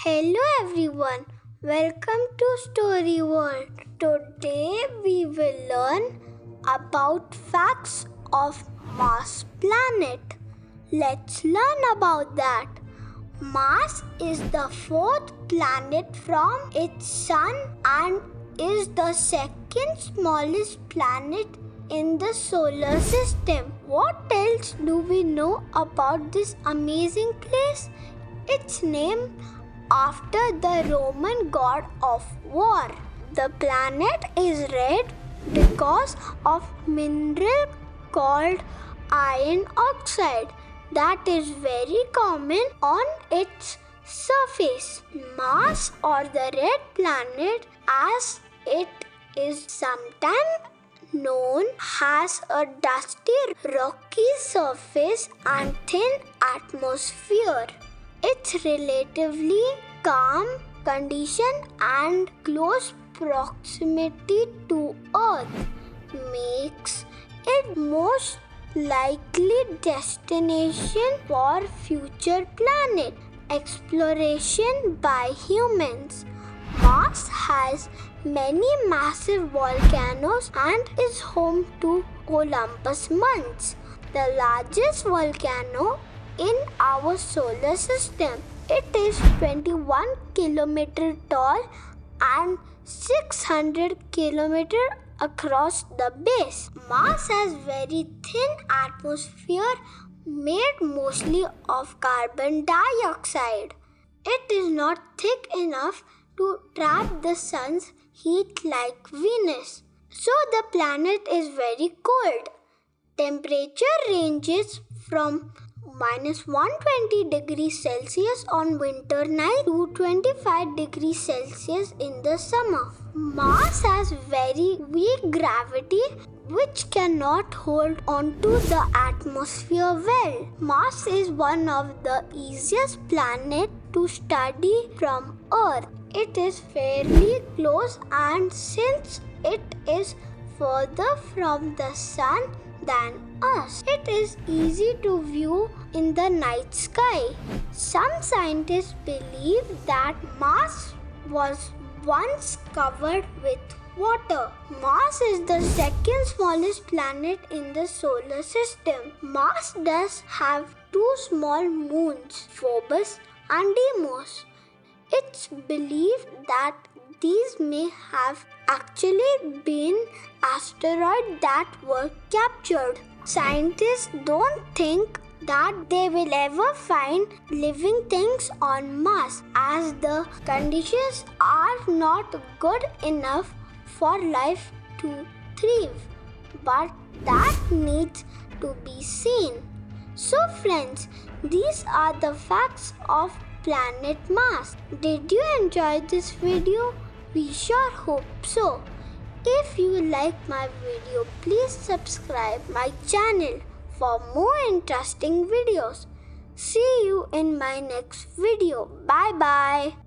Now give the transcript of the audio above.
Hello everyone, welcome to Story World. Today we will learn about facts of Mars planet. Let's learn about that. Mars is the fourth planet from its sun and is the second smallest planet in the solar system. What else do we know about this amazing place? Its name after the Roman god of war. The planet is red because of mineral called iron oxide that is very common on its surface. Mars or the red planet as it is sometimes known has a dusty rocky surface and thin atmosphere. Its relatively calm condition and close proximity to Earth makes it most likely destination for future planet exploration by humans. Mars has many massive volcanoes and is home to Olympus Mons, the largest volcano in our solar system. It is 21 kilometer tall and 600 kilometer across the base. Mars has very thin atmosphere made mostly of carbon dioxide. It is not thick enough to trap the sun's heat like Venus. So the planet is very cold. Temperature ranges from minus 120 degrees Celsius on winter night to 25 degrees Celsius in the summer. Mars has very weak gravity which cannot hold onto the atmosphere well. Mars is one of the easiest planets to study from Earth. It is fairly close and since it is further from the sun than us. It is easy to view in the night sky. Some scientists believe that Mars was once covered with water. Mars is the second smallest planet in the solar system. Mars does have two small moons, Phobos and Deimos. It's believed that these may have actually been asteroids that were captured. Scientists don't think that they will ever find living things on Mars as the conditions are not good enough for life to thrive. But that needs to be seen. So, friends, these are the facts of planet Mars. Did you enjoy this video? We sure hope so. If you like my video, please subscribe my channel for more interesting videos. See you in my next video. Bye bye.